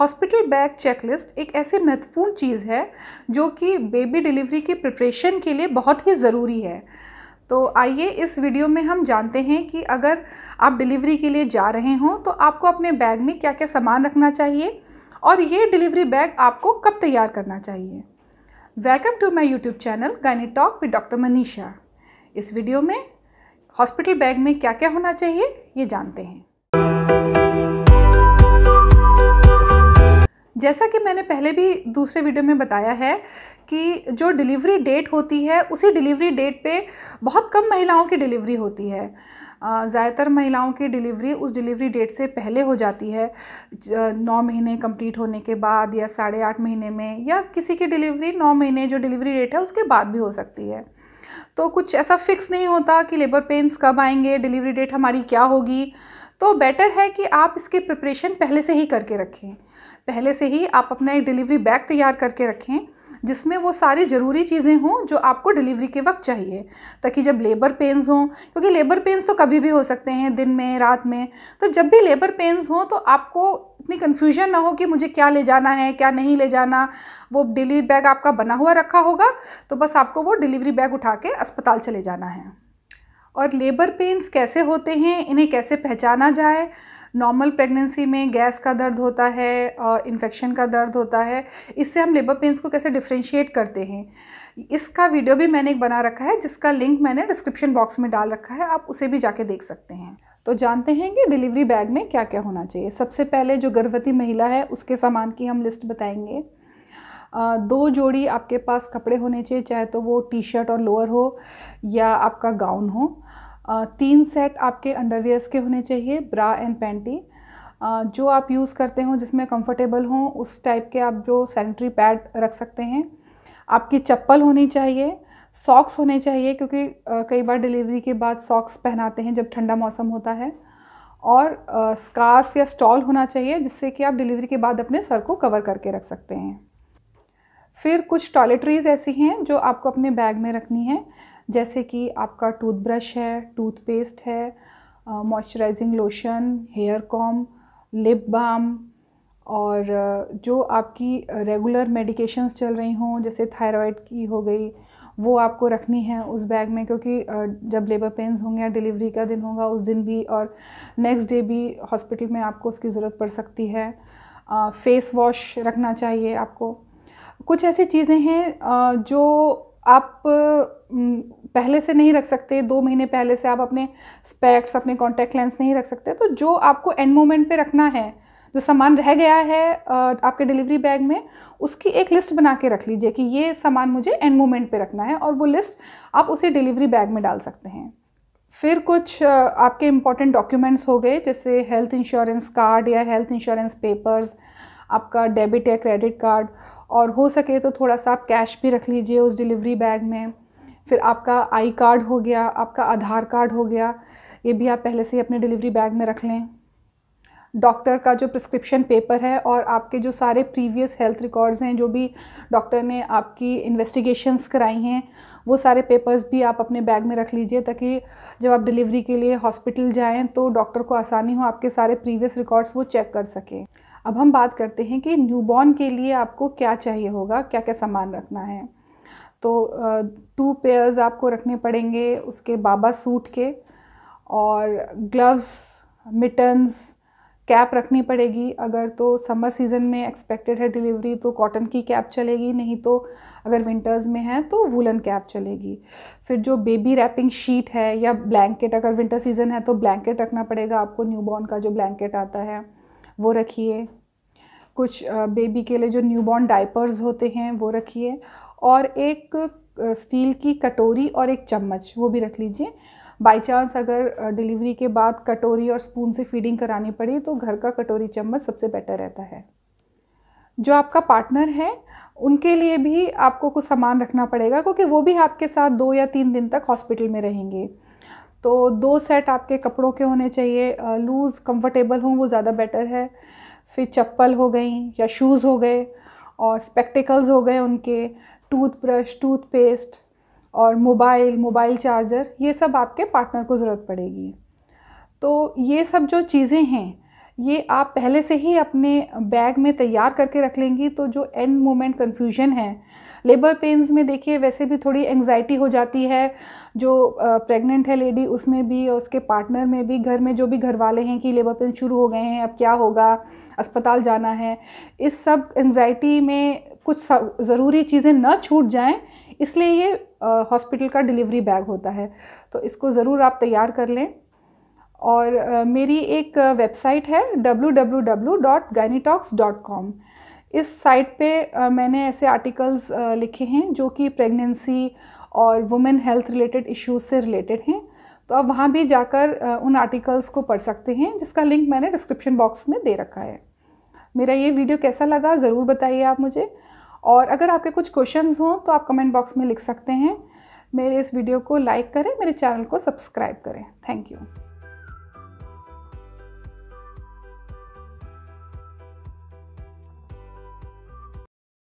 Hospital bag checklist एक ऐसी महत्वपूर्ण चीज़ है जो कि बेबी डिलीवरी की प्रिपरेशन के लिए बहुत ही ज़रूरी है। तो आइए इस वीडियो में हम जानते हैं कि अगर आप डिलीवरी के लिए जा रहे हों तो आपको अपने बैग में क्या क्या सामान रखना चाहिए और ये डिलीवरी बैग आपको कब तैयार करना चाहिए। Welcome to my YouTube channel gynae talk with doctor Manisha इस वीडियो में हॉस्पिटल बैग में क्या क्या होना चाहिए, ये जानते हैं। जैसा कि मैंने पहले भी दूसरे वीडियो में बताया है कि जो डिलीवरी डेट होती है, उसी डिलीवरी डेट पे बहुत कम महिलाओं की डिलीवरी होती है। ज़्यादातर महिलाओं की डिलीवरी उस डिलीवरी डेट से पहले हो जाती है। नौ महीने कंप्लीट होने के बाद या साढ़े आठ महीने में या किसी की डिलीवरी नौ महीने जो डिलीवरी डेट है, उसके बाद भी हो सकती है। तो कुछ ऐसा फिक्स नहीं होता कि लेबर पेन्स कब आएँगे, डिलीवरी डेट हमारी क्या होगी। तो बेटर है कि आप इसकी प्रिपरेशन पहले से ही करके रखें। पहले से ही आप अपना एक डिलीवरी बैग तैयार करके रखें, जिसमें वो सारी ज़रूरी चीज़ें हों जो आपको डिलीवरी के वक्त चाहिए। ताकि जब लेबर पेंस हों, क्योंकि लेबर पेंस तो कभी भी हो सकते हैं, दिन में, रात में। तो जब भी लेबर पेंस हों तो आपको इतनी कन्फ्यूज़न ना हो कि मुझे क्या ले जाना है, क्या नहीं ले जाना। वो डिलीवरी बैग आपका बना हुआ रखा होगा तो बस आपको वो डिलीवरी बैग उठा के अस्पताल चले जाना है। और लेबर पेन्स कैसे होते हैं, इन्हें कैसे पहचाना जाए? नॉर्मल प्रेगनेंसी में गैस का दर्द होता है और इन्फेक्शन का दर्द होता है, इससे हम लेबर पेन्स को कैसे डिफ्रेंशिएट करते हैं? इसका वीडियो भी मैंने एक बना रखा है, जिसका लिंक मैंने डिस्क्रिप्शन बॉक्स में डाल रखा है, आप उसे भी जाके देख सकते हैं। तो जानते हैं कि डिलीवरी बैग में क्या क्या होना चाहिए। सबसे पहले जो गर्भवती महिला है, उसके सामान की हम लिस्ट बताएँगे। दो जोड़ी आपके पास कपड़े होने चाहिए, चाहे तो वो टी शर्ट और लोअर हो या आपका गाउन हो। तीन सेट आपके अंडरवेयर्स के होने चाहिए ब्रा एंड पैंटी जो आप यूज़ करते हो, जिसमें कंफर्टेबल हों, उस टाइप के आप जो सैनिटरी पैड रख सकते हैं। आपकी चप्पल होनी चाहिए सॉक्स होने चाहिए, क्योंकि कई बार डिलीवरी के बाद सॉक्स पहनाते हैं जब ठंडा मौसम होता है। और स्कार्फ या स्टॉल होना चाहिए, जिससे कि आप डिलीवरी के बाद अपने सर को कवर करके रख सकते हैं। फिर कुछ टॉयलेटरीज़ ऐसी हैं जो आपको अपने बैग में रखनी है, जैसे कि आपका टूथब्रश है टूथपेस्ट है moisturising lotion hair comb lip balm और जो आपकी रेगुलर मेडिकेशंस चल रही हों, जैसे थायराइड की हो गई, वो आपको रखनी है उस बैग में क्योंकि जब लेबर पेंस होंगे या डिलीवरी का दिन होगा उस दिन भी और नेक्स्ट डे भी हॉस्पिटल में आपको उसकी ज़रूरत पड़ सकती है। फेस वॉश रखना चाहिए आपको। कुछ ऐसी चीज़ें हैं जो आप पहले से नहीं रख सकते, दो महीने पहले से आप अपने स्पेक्ट्स अपने कॉन्टैक्ट लेंस नहीं रख सकते तो जो आपको एंड मोमेंट पे रखना है, जो सामान रह गया है आपके डिलीवरी बैग में, उसकी एक लिस्ट बना के रख लीजिए कि ये सामान मुझे एंड मोमेंट पे रखना है और वो लिस्ट आप उसे डिलीवरी बैग में डाल सकते हैं। फिर कुछ आपके इंपॉर्टेंट डॉक्यूमेंट्स हो गए, जैसे हेल्थ इंश्योरेंस कार्ड या हेल्थ इंश्योरेंस पेपर्स आपका डेबिट या क्रेडिट कार्ड और हो सके तो थोड़ा सा आप कैश भी रख लीजिए उस डिलीवरी बैग में। फिर आपका आई कार्ड हो गया, आपका आधार कार्ड हो गया, ये भी आप पहले से ही अपने डिलीवरी बैग में रख लें। डॉक्टर का जो प्रिस्क्रिप्शन पेपर है और आपके जो सारे प्रीवियस हेल्थ रिकॉर्ड्स हैं, जो भी डॉक्टर ने आपकी इन्वेस्टिगेशंस कराई हैं, वो सारे पेपर्स भी आप अपने बैग में रख लीजिए ताकि जब आप डिलीवरी के लिए हॉस्पिटल जाएँ तो डॉक्टर को आसानी हो आपके सारे प्रीवियस रिकॉर्ड्स वो चेक कर सकें। अब हम बात करते हैं कि न्यूबॉर्न के लिए आपको क्या चाहिए होगा क्या क्या सामान रखना है। तो टू पेयर्स आपको रखने पड़ेंगे, उसके बाबा सूट के और ग्लव्स मिटन्स कैप रखनी पड़ेगी। अगर तो समर सीज़न में एक्सपेक्टेड है डिलीवरी तो कॉटन की कैप चलेगी, नहीं तो अगर विंटर्स में है तो वुलन कैप चलेगी। फिर जो बेबी रैपिंग शीट है या ब्लैंकेट अगर विंटर सीज़न है तो ब्लैंकेट रखना पड़ेगा। आपको न्यूबॉर्न का जो ब्लैंकेट आता है, वो रखिए। कुछ बेबी के लिए जो न्यूबॉर्न डाइपर्स होते हैं, वो रखिए। और एक स्टील की कटोरी और एक चम्मच, वो भी रख लीजिए। बाई चांस अगर डिलीवरी के बाद कटोरी और स्पून से फीडिंग करानी पड़ी तो घर का कटोरी चम्मच सबसे बेटर रहता है। जो आपका पार्टनर है, उनके लिए भी आपको कुछ सामान रखना पड़ेगा क्योंकि वो भी आपके साथ दो या तीन दिन तक हॉस्पिटल में रहेंगे। तो दो सेट आपके कपड़ों के होने चाहिए लूज़, कंफर्टेबल हों, वो ज़्यादा बेटर है। फिर चप्पल हो गई या शूज़ हो गए और स्पेक्टिकल्स हो गए उनके, टूथब्रश, टूथपेस्ट और मोबाइल मोबाइल चार्जर, ये सब आपके पार्टनर को ज़रूरत पड़ेगी। तो ये सब जो चीज़ें हैं ये आप पहले से ही अपने बैग में तैयार करके रख लेंगी तो जो एंड मोमेंट कन्फ्यूज़न है लेबर पेन्स में देखिए वैसे भी थोड़ी एंग्जाइटी हो जाती है। जो प्रेग्नेंट है लेडी उसमें भी और उसके पार्टनर में भी, घर में जो भी घर वाले हैं कि लेबर पेन शुरू हो गए हैं, अब क्या होगा, अस्पताल जाना है, इस सब एंग्जाइटी में कुछ ज़रूरी चीज़ें न छूट जाएँ, इसलिए ये हॉस्पिटल का डिलीवरी बैग होता है। तो इसको ज़रूर आप तैयार कर लें। और मेरी एक वेबसाइट है www.gynetox.com इस साइट पे मैंने ऐसे आर्टिकल्स लिखे हैं जो कि प्रेगनेंसी और वुमेन हेल्थ रिलेटेड इश्यूज़ से रिलेटेड हैं। तो आप वहाँ भी जाकर उन आर्टिकल्स को पढ़ सकते हैं, जिसका लिंक मैंने डिस्क्रिप्शन बॉक्स में दे रखा है। मेरा ये वीडियो कैसा लगा ज़रूर बताइए आप मुझे। और अगर आपके कुछ क्वेश्चंस हों तो आप कमेंट बॉक्स में लिख सकते हैं। मेरे इस वीडियो को लाइक करें, मेरे चैनल को सब्सक्राइब करें। Thank you.